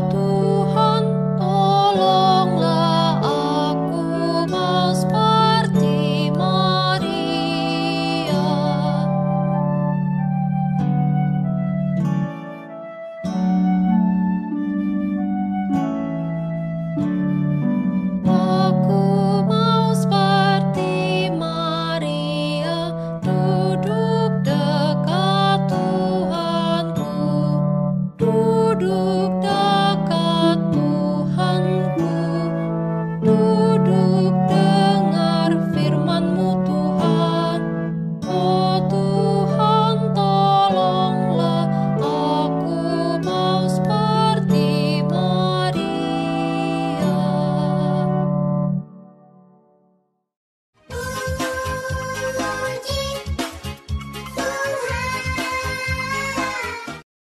duduk